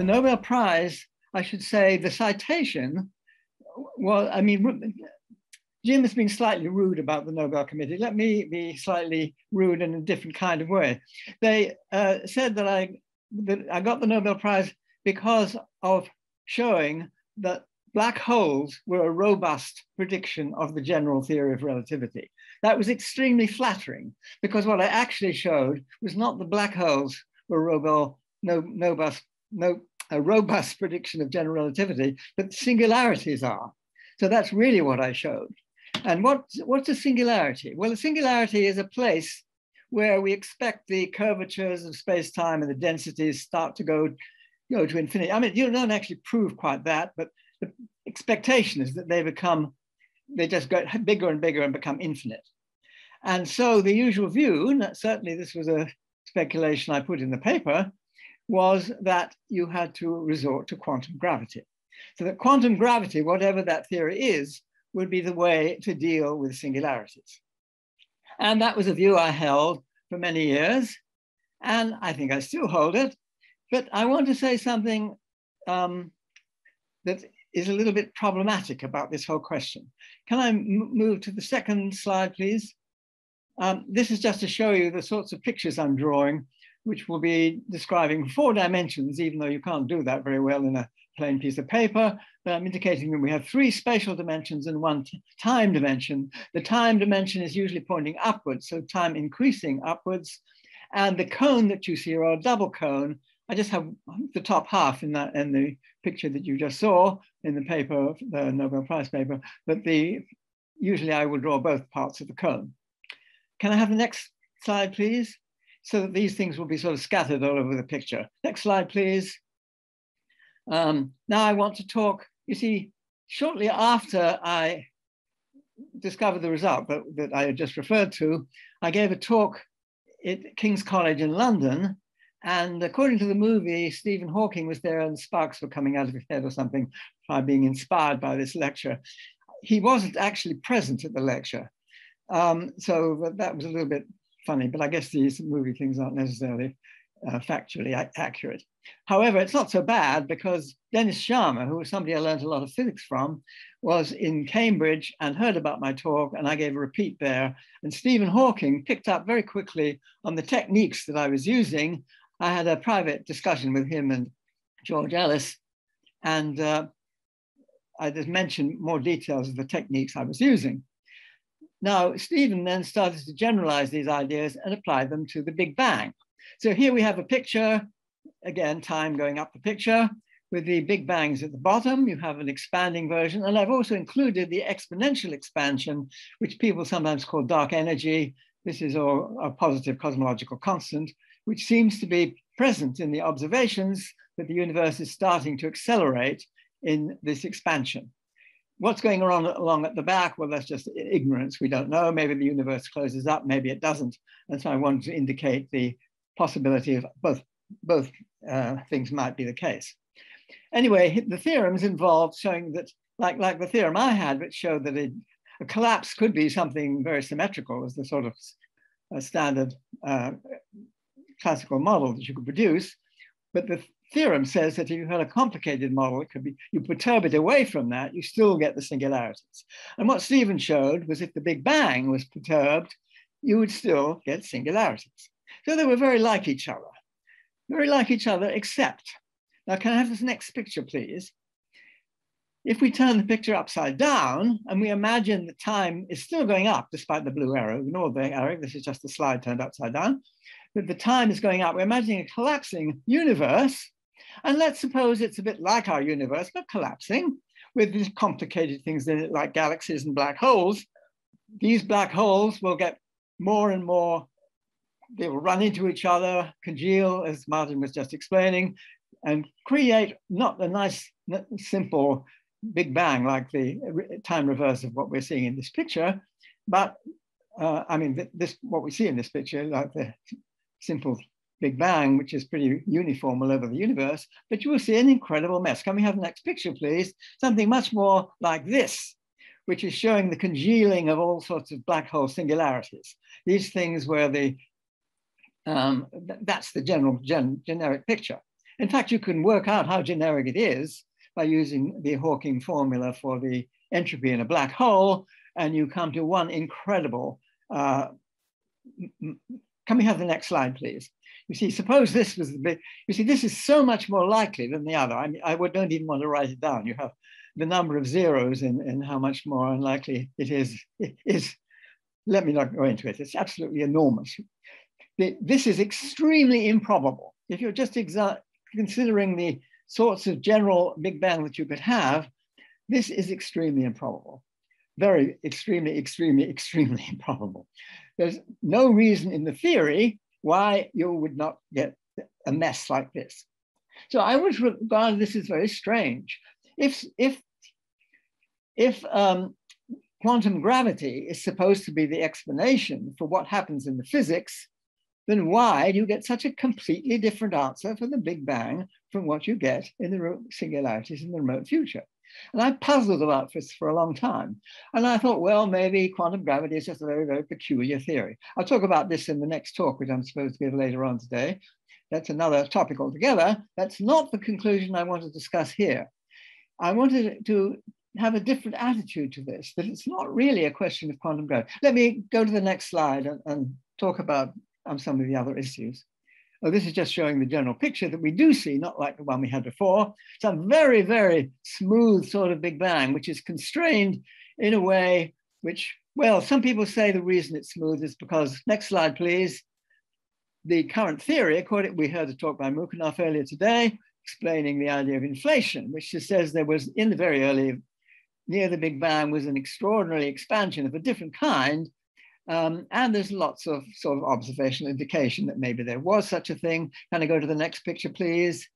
the Nobel Prize, I should say, the citation, well, I mean, Jim has been slightly rude about the Nobel Committee. Let me be slightly rude in a different kind of way. They uh, said that I, that I got the Nobel Prize because of showing that black holes were a robust prediction of the general theory of relativity. That was extremely flattering because what I actually showed was not the black holes were robust, no, robust, no, a robust prediction of general relativity, but singularities are. So that's really what I showed. And what, what's a singularity? Well, a singularity is a place where we expect the curvatures of space-time and the densities start to go, go to infinity. I mean, you don't actually prove quite that, but the expectation is that they become, they just get bigger and bigger and become infinite. And so the usual view, certainly this was a speculation I put in the paper, was that you had to resort to quantum gravity. So that quantum gravity, whatever that theory is, would be the way to deal with singularities. And that was a view I held for many years, and I think I still hold it. But I want to say something um, that is a little bit problematic about this whole question. Can I move to the second slide, please? Um, this is just to show you the sorts of pictures I'm drawing, which will be describing four dimensions, even though you can't do that very well in a plain piece of paper. But I'm indicating that we have three spatial dimensions and one time dimension. The time dimension is usually pointing upwards, so time increasing upwards. And the cone that you see, or a double cone, I just have the top half in that in the picture that you just saw in the paper, the Nobel Prize paper, but the usually I will draw both parts of the cone. Can I have the next slide, please? So that these things will be sort of scattered all over the picture. Next slide, please. Um, now I want to talk, you see, shortly after I discovered the result that, that I had just referred to, I gave a talk at King's College in London. And according to the movie, Stephen Hawking was there and sparks were coming out of his head or something by being inspired by this lecture. He wasn't actually present at the lecture. Um, so that was a little bit funny, but I guess these movie things aren't necessarily uh, factually accurate. However, it's not so bad because Dennis Sciama, who was somebody I learned a lot of physics from, was in Cambridge and heard about my talk, and I gave a repeat there. And Stephen Hawking picked up very quickly on the techniques that I was using. I had a private discussion with him and George Ellis, and uh, I just mentioned more details of the techniques I was using. Now, Stephen then started to generalize these ideas and apply them to the Big Bang. So here we have a picture, again, time going up the picture, with the Big Bangs at the bottom. You have an expanding version. And I've also included the exponential expansion, which people sometimes call dark energy. This is all a positive cosmological constant, which seems to be present in the observations that the universe is starting to accelerate in this expansion. What's going on along at the back? Well, that's just ignorance. We don't know. Maybe the universe closes up, maybe it doesn't. And so I wanted to indicate the possibility of both, both uh, things might be the case. Anyway, the theorems involved showing that, like, like the theorem I had, which showed that a, a collapse could be something very symmetrical as the sort of standard uh, classical model that you could produce. But the theorem says that if you had a complicated model, it could be, you perturb it away from that, you still get the singularities. And what Stephen showed was if the Big Bang was perturbed, you would still get singularities. So they were very like each other, very like each other, except, now can I have this next picture, please? If we turn the picture upside down and we imagine the time is still going up despite the blue arrow, ignore the arrow, this is just the slide turned upside down, but the time is going up. We're imagining a collapsing universe and let's suppose it's a bit like our universe, but collapsing with these complicated things in it, like galaxies and black holes. These black holes will get more and more, they will run into each other, congeal, as Martin was just explaining, and create not a nice, simple Big Bang like the time reverse of what we're seeing in this picture, but uh, I mean, this what we see in this picture, like the simple Big Bang, which is pretty uniform all over the universe, but you will see an incredible mess. Can we have the next picture, please? Something much more like this, which is showing the congealing of all sorts of black hole singularities. These things where the, um, that's the general gen generic picture. In fact, you can work out how generic it is by using the Hawking formula for the entropy in a black hole, and you come to one incredible. Uh, can we have the next slide, please? You see, suppose this was the big, you see, this is so much more likely than the other. I mean, I would, don't even want to write it down. You have the number of zeros in, in how much more unlikely it is, it is. Let me not go into it. It's absolutely enormous. This is extremely improbable. If you're just considering the sorts of general Big Bang that you could have, this is extremely improbable. Very extremely, extremely, extremely improbable. There's no reason in the theory why you would not get a mess like this. So I would regard this as very strange. If, if, if um, quantum gravity is supposed to be the explanation for what happens in the physics, then why do you get such a completely different answer for the Big Bang from what you get in the singularities in the remote future? And I puzzled about this for a long time. And I thought, well, maybe quantum gravity is just a very, very peculiar theory. I'll talk about this in the next talk, which I'm supposed to give later on today. That's another topic altogether. That's not the conclusion I want to discuss here. I wanted to have a different attitude to this, that it's not really a question of quantum gravity. Let me go to the next slide and, and talk about on some of the other issues. Oh, this is just showing the general picture that we do see, not like the one we had before. Some very, very smooth sort of Big Bang, which is constrained in a way which, well, some people say the reason it's smooth is because, next slide, please. The current theory, according we heard a talk by Mukhanov earlier today, explaining the idea of inflation, which just says there was in the very early, near the Big Bang, was an extraordinary expansion of a different kind um, and there's lots of sort of observational indication that maybe there was such a thing. Can I go to the next picture, please?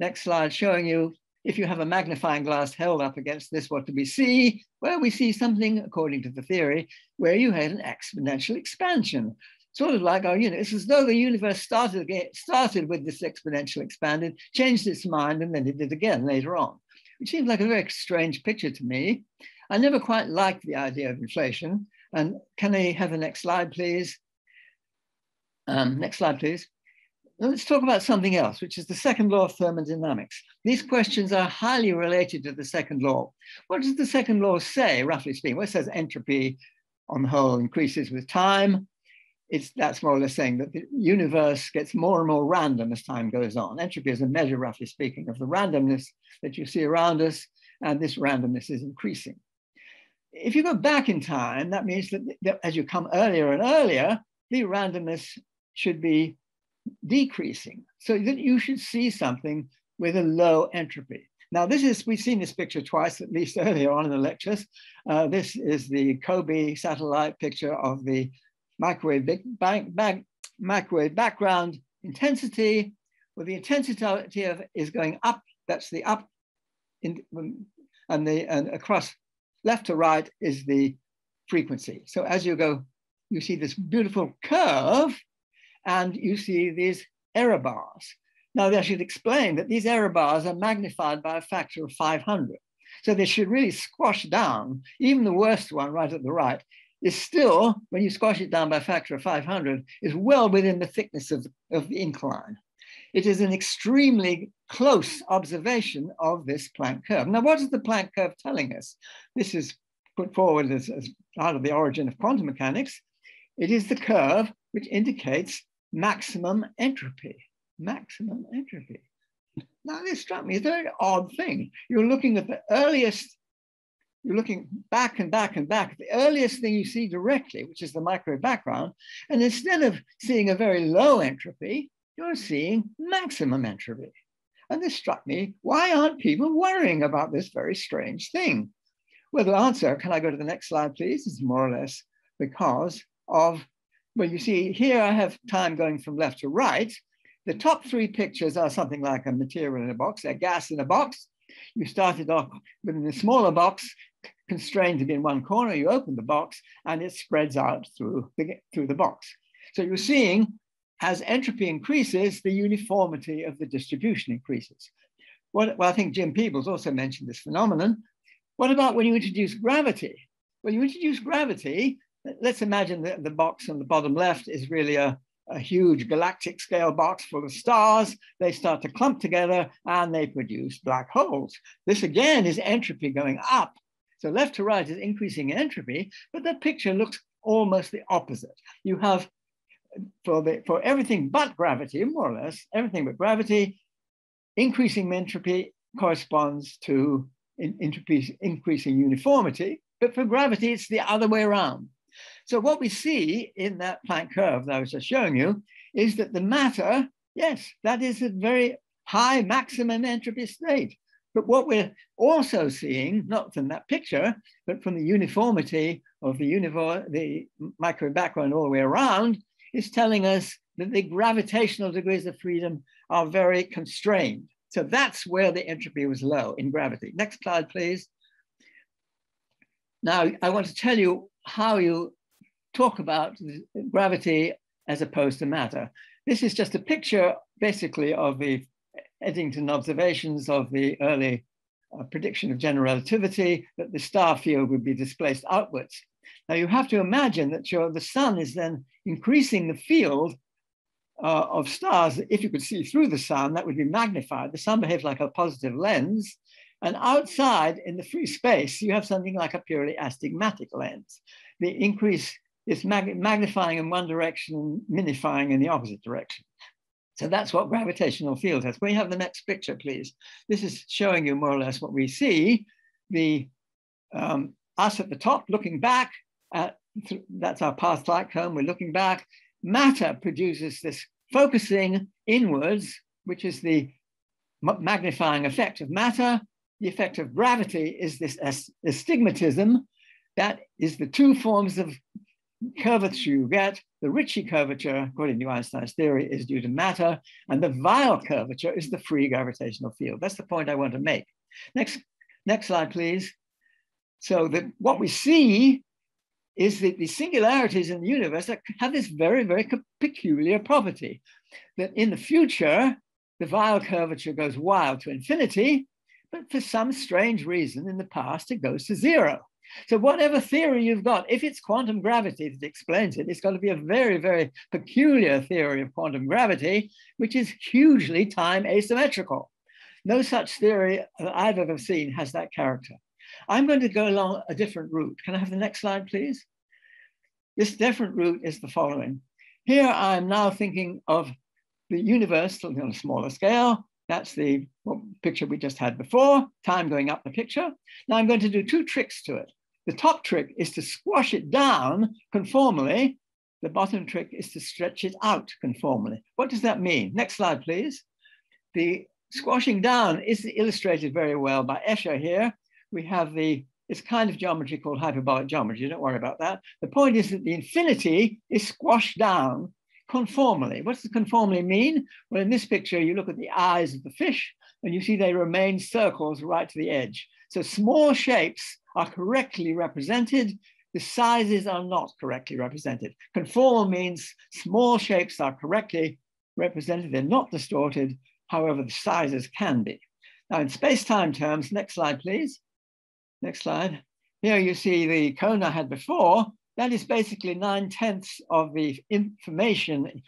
Next slide showing you if you have a magnifying glass held up against this, what do we see? Well, we see something, according to the theory, where you had an exponential expansion. Sort of like our universe. It's as though the universe started, started with this exponential expanded, changed its mind, and then it did again later on. Which seems like a very strange picture to me. I never quite liked the idea of inflation. And can I have the next slide, please? Um, next slide, please. Let's talk about something else, which is the second law of thermodynamics. These questions are highly related to the second law. What does the second law say, roughly speaking? Well, it says entropy on the whole increases with time. It's, that's more or less saying that the universe gets more and more random as time goes on. Entropy is a measure, roughly speaking, of the randomness that you see around us, and this randomness is increasing if you go back in time, that means that, that as you come earlier and earlier, the randomness should be decreasing. So that you should see something with a low entropy. Now, this is, we've seen this picture twice, at least earlier on in the lectures. Uh, this is the COBE satellite picture of the microwave, bang, microwave background intensity, where the intensity of is going up, that's the up, in, and, the, and across left to right is the frequency. So as you go, you see this beautiful curve and you see these error bars. Now I should explain that these error bars are magnified by a factor of 500. So they should really squash down. Even the worst one right at the right is still, when you squash it down by a factor of 500, is well within the thickness of, of the incline. It is an extremely close observation of this Planck curve. Now, what is the Planck curve telling us? This is put forward as, as part of the origin of quantum mechanics. It is the curve which indicates maximum entropy, maximum entropy. Now, this struck me as a very odd thing. You're looking at the earliest, you're looking back and back and back, the earliest thing you see directly, which is the microwave background. And instead of seeing a very low entropy, you're seeing maximum entropy. And this struck me, why aren't people worrying about this very strange thing? Well, the answer, can I go to the next slide, please? Is more or less because of, well, you see here I have time going from left to right. The top three pictures are something like a material in a box, a gas in a box. You started off with a smaller box, constrained to be in one corner, you open the box and it spreads out through the, through the box. So you're seeing as entropy increases, the uniformity of the distribution increases. What, well, I think Jim Peebles also mentioned this phenomenon. What about when you introduce gravity? When you introduce gravity, let's imagine that the box on the bottom left is really a, a huge galactic scale box full of stars. They start to clump together and they produce black holes. This again is entropy going up. So left to right is increasing entropy, but the picture looks almost the opposite. You have for, the, for everything but gravity, more or less, everything but gravity, increasing entropy corresponds to in, entropy, increasing uniformity. But for gravity, it's the other way around. So what we see in that Planck curve that I was just showing you is that the matter, yes, that is a very high maximum entropy state. But what we're also seeing, not from that picture, but from the uniformity of the, uniform, the microwave background all the way around, is telling us that the gravitational degrees of freedom are very constrained. So that's where the entropy was low in gravity. Next slide, please. Now, I want to tell you how you talk about gravity as opposed to matter. This is just a picture, basically, of the Eddington observations of the early uh, prediction of general relativity, that the star field would be displaced outwards. Now, you have to imagine that your, the sun is then increasing the field uh, of stars. If you could see through the sun, that would be magnified. The sun behaves like a positive lens, and outside in the free space, you have something like a purely astigmatic lens. The increase is mag magnifying in one direction and minifying in the opposite direction. So that's what gravitational field has. We have the next picture, please? This is showing you more or less what we see. The um, us at the top looking back at, that's our past like cone, we're looking back. Matter produces this focusing inwards, which is the magnifying effect of matter the effect of gravity is this astigmatism. That is the two forms of curvature you get. The Ricci curvature, according to Einstein's theory, is due to matter, and the Weyl curvature is the free gravitational field. That's the point I want to make. Next, next slide, please. So the, what we see is that the singularities in the universe have this very, very peculiar property, that in the future, the Weyl curvature goes wild to infinity, but for some strange reason in the past, it goes to zero. So whatever theory you've got, if it's quantum gravity that explains it, it's got to be a very, very peculiar theory of quantum gravity, which is hugely time asymmetrical. No such theory that I've ever seen has that character. I'm going to go along a different route. Can I have the next slide, please? This different route is the following. Here I'm now thinking of the universe on a smaller scale, that's the picture we just had before, time going up the picture. Now I'm going to do two tricks to it. The top trick is to squash it down conformally. The bottom trick is to stretch it out conformally. What does that mean? Next slide, please. The squashing down is illustrated very well by Escher here. We have the, it's kind of geometry called hyperbolic geometry. Don't worry about that. The point is that the infinity is squashed down conformally. What does conformally mean? Well, in this picture, you look at the eyes of the fish and you see they remain circles right to the edge. So small shapes are correctly represented. The sizes are not correctly represented. Conformal means small shapes are correctly represented. They're not distorted. However, the sizes can be. Now in space-time terms, next slide, please. Next slide. Here you see the cone I had before. That is basically nine tenths of the information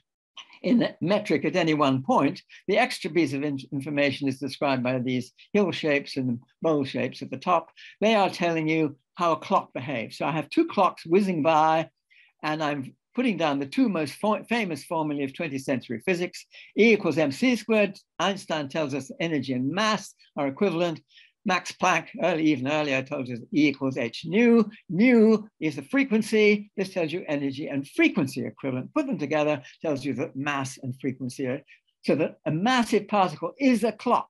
in metric at any one point. The extra piece of information is described by these hill shapes and bowl shapes at the top. They are telling you how a clock behaves. So I have two clocks whizzing by and I'm putting down the two most famous formulae of 20th century physics. E equals mc squared. Einstein tells us energy and mass are equivalent. Max Planck, early, even earlier, told us E equals h nu. Nu is the frequency. This tells you energy and frequency equivalent. Put them together, tells you that mass and frequency are, so that a massive particle is a clock.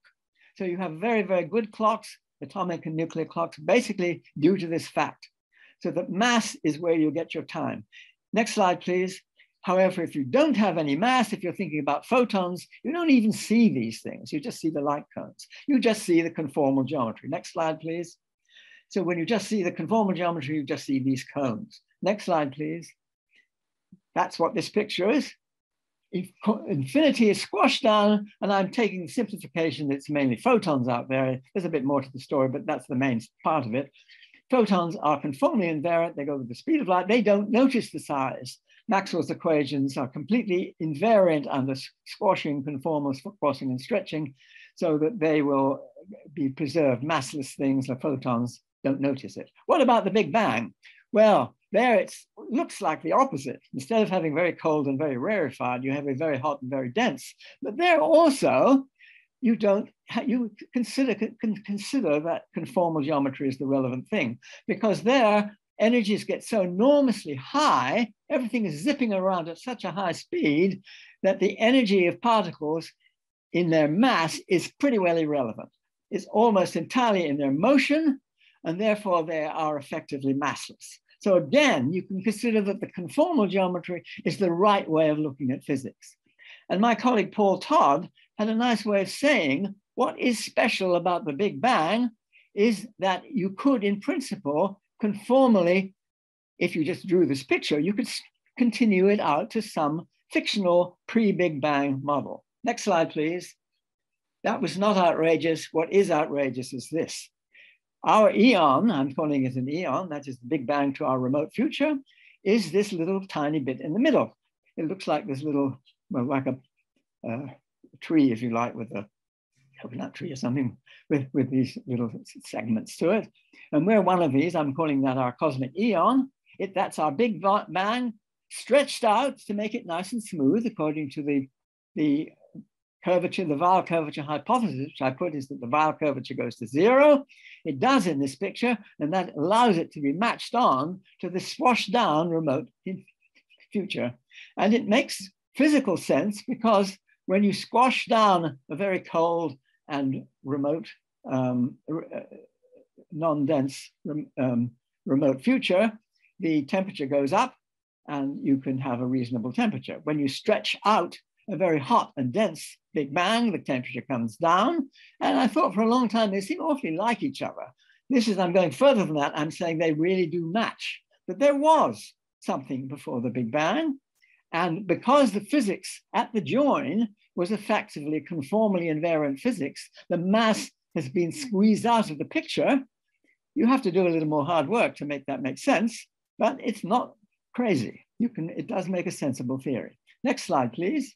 So you have very, very good clocks, atomic and nuclear clocks, basically due to this fact. So that mass is where you get your time. Next slide, please. However, if you don't have any mass, if you're thinking about photons, you don't even see these things. You just see the light cones. You just see the conformal geometry. Next slide, please. So when you just see the conformal geometry, you just see these cones. Next slide, please. That's what this picture is. If infinity is squashed down, and I'm taking simplification, it's mainly photons out there. There's a bit more to the story, but that's the main part of it. Photons are conformally invariant. They go with the speed of light. They don't notice the size. Maxwell's equations are completely invariant under squashing, conformal, crossing, and stretching, so that they will be preserved massless things like photons don't notice it. What about the Big Bang? Well, there it looks like the opposite. Instead of having very cold and very rarefied, you have a very hot and very dense. But there also, you don't you consider consider that conformal geometry is the relevant thing because there energies get so enormously high, everything is zipping around at such a high speed that the energy of particles in their mass is pretty well irrelevant. It's almost entirely in their motion, and therefore they are effectively massless. So again, you can consider that the conformal geometry is the right way of looking at physics. And my colleague Paul Tod had a nice way of saying what is special about the Big Bang is that you could, in principle, conformally, if you just drew this picture, you could continue it out to some fictional pre-Big Bang model. Next slide, please. That was not outrageous. What is outrageous is this. Our eon, I'm calling it an eon, that is the Big Bang to our remote future, is this little tiny bit in the middle. It looks like this little, well, like a, uh, tree, if you like, with a coconut tree or something with, with these little segments to it. And we're one of these, I'm calling that our cosmic eon. It, that's our big bang stretched out to make it nice and smooth according to the, the curvature, the Weyl curvature hypothesis, which I put is that the Weyl curvature goes to zero. It does in this picture, and that allows it to be matched on to the swashed down remote future. And it makes physical sense because when you squash down a very cold and remote, um, uh, non-dense um, remote future, the temperature goes up and you can have a reasonable temperature. When you stretch out a very hot and dense Big Bang, the temperature comes down. And I thought for a long time they seem awfully like each other. This is, I'm going further than that, I'm saying they really do match. But there was something before the Big Bang. And because the physics at the join was effectively conformally invariant physics, the mass has been squeezed out of the picture. You have to do a little more hard work to make that make sense, but it's not crazy. You can, it does make a sensible theory. Next slide, please.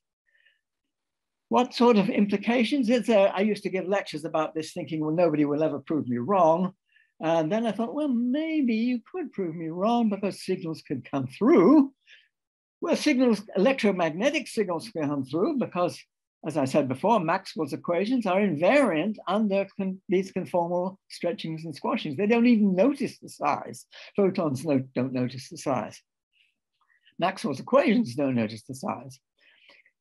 What sort of implications is there? Uh, I used to give lectures about this thinking, well, nobody will ever prove me wrong. And then I thought, well, maybe you could prove me wrong because signals could come through. Well, signals, electromagnetic signals can come through because, as I said before, Maxwell's equations are invariant under con these conformal stretchings and squashings. They don't even notice the size. Photons no, don't notice the size. Maxwell's equations don't notice the size.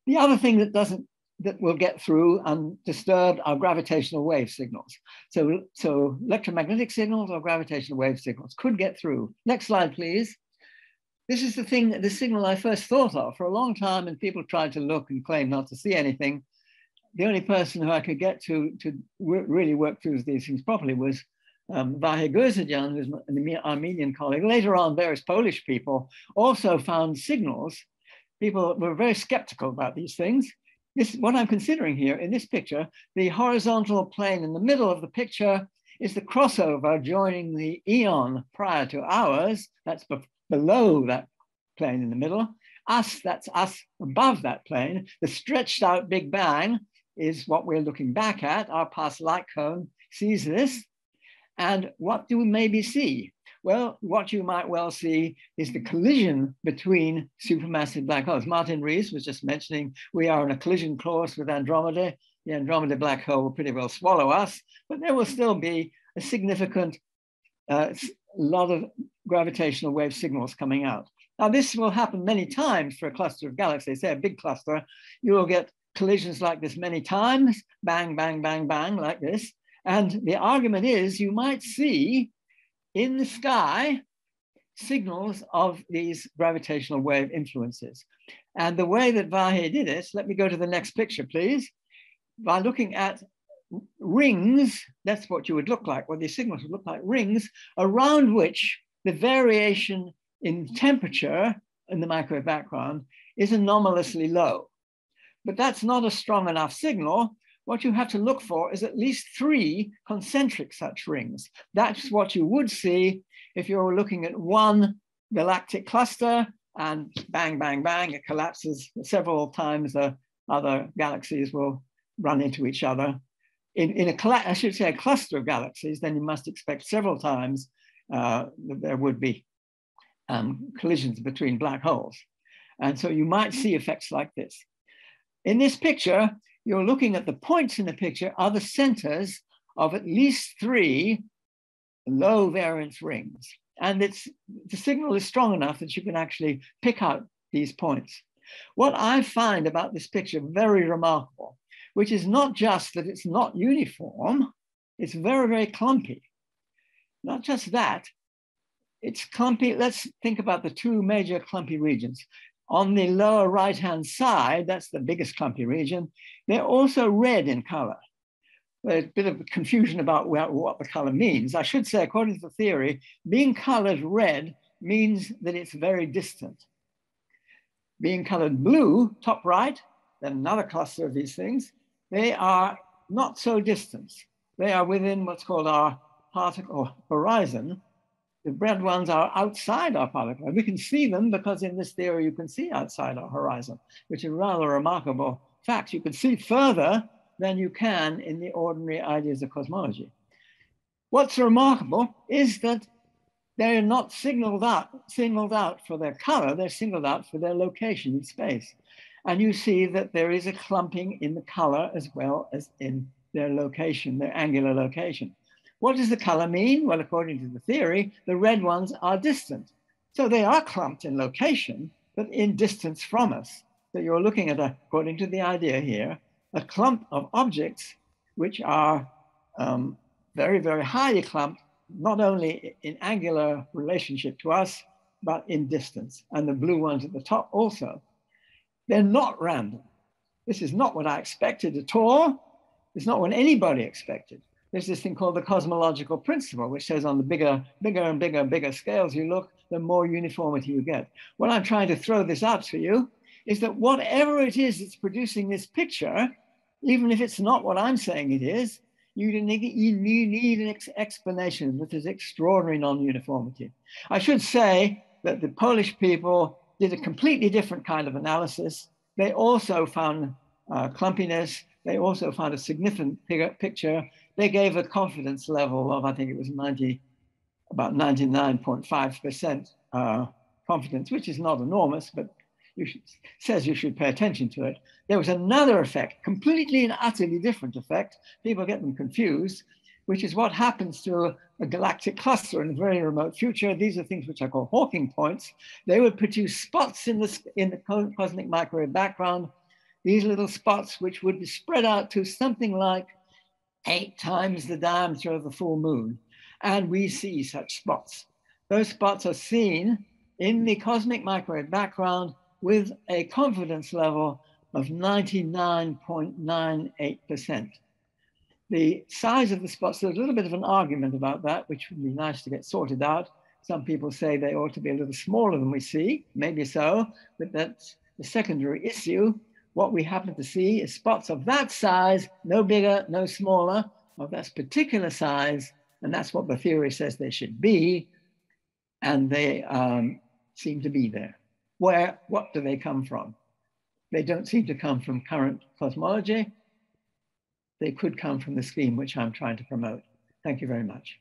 The other thing that doesn't that will get through undisturbed are gravitational wave signals. So, so electromagnetic signals or gravitational wave signals could get through. Next slide, please. This is the thing, the signal I first thought of for a long time, and people tried to look and claim not to see anything. The only person who I could get to to really work through these things properly was um, Vahe Gurzadyan, who's an Armenian colleague. Later on, various Polish people also found signals. People were very skeptical about these things. This, what I'm considering here in this picture, the horizontal plane in the middle of the picture is the crossover joining the eon prior to ours. That's below that plane in the middle. Us, that's us above that plane. The stretched out Big Bang is what we're looking back at. Our past light cone sees this. And what do we maybe see? Well, what you might well see is the collision between supermassive black holes. Martin Rees was just mentioning we are in a collision course with Andromeda. The Andromeda black hole will pretty well swallow us, but there will still be a significant uh, lot of gravitational wave signals coming out. Now, this will happen many times for a cluster of galaxies. Say a big cluster, you will get collisions like this many times, bang, bang, bang, bang, like this. And the argument is you might see in the sky signals of these gravitational wave influences. And the way that Vahe did it, let me go to the next picture, please. By looking at rings, that's what you would look like, what these signals would look like, rings around which the variation in temperature in the microwave background is anomalously low. But that's not a strong enough signal. What you have to look for is at least three concentric such rings. That's what you would see if you were looking at one galactic cluster and bang, bang, bang, it collapses several times. The other galaxies will run into each other. In, in a, I should say, a cluster of galaxies, then you must expect several times uh, there would be um, collisions between black holes. And so you might see effects like this. In this picture, you're looking at the points in the picture are the centers of at least three low variance rings. And it's, the signal is strong enough that you can actually pick out these points. What I find about this picture very remarkable, which is not just that it's not uniform, it's very, very clumpy. Not just that, it's clumpy. Let's think about the two major clumpy regions. On the lower right-hand side, that's the biggest clumpy region, they're also red in color. There's a bit of confusion about what the color means. I should say, according to the theory, being colored red means that it's very distant. Being colored blue, top right, then another cluster of these things, they are not so distant. They are within what's called our particle horizon, the red ones are outside our particle. And we can see them because in this theory, you can see outside our horizon, which is a rather remarkable fact. You can see further than you can in the ordinary ideas of cosmology. What's remarkable is that they're not signaled out, signaled out for their color, they're singled out for their location in space. And you see that there is a clumping in the color as well as in their location, their angular location. What does the color mean? Well, according to the theory, the red ones are distant. So they are clumped in location, but in distance from us. So you're looking at, a, according to the idea here, a clump of objects which are um, very, very highly clumped, not only in angular relationship to us, but in distance. And the blue ones at the top also. They're not random. This is not what I expected at all. It's not what anybody expected there's this thing called the cosmological principle, which says on the bigger, bigger and bigger and bigger scales you look, the more uniformity you get. What I'm trying to throw this out for you is that whatever it is that's producing this picture, even if it's not what I'm saying it is, you need, an ex explanation that is extraordinary non-uniformity. I should say that the Polish people did a completely different kind of analysis. They also found uh, clumpiness. They also found a significant picture they gave a confidence level of, I think it was 90, about 99.5% uh, confidence, which is not enormous, but you should, says you should pay attention to it. There was another effect, completely and utterly different effect. People get them confused, which is what happens to a, galactic cluster in a very remote future. These are things which I call Hawking points. They would produce spots in the, in the cosmic microwave background, these little spots which would be spread out to something like eight times the diameter of the full moon. And we see such spots. Those spots are seen in the cosmic microwave background with a confidence level of 99.98%. The size of the spots, there's a little bit of an argument about that, which would be nice to get sorted out. Some people say they ought to be a little smaller than we see, maybe so, but that's the secondary issue what we happen to see is spots of that size, no bigger, no smaller, of that particular size, and that's what the theory says they should be, and they um, seem to be there. Where, what do they come from? They don't seem to come from current cosmology. They could come from the scheme which I'm trying to promote. Thank you very much.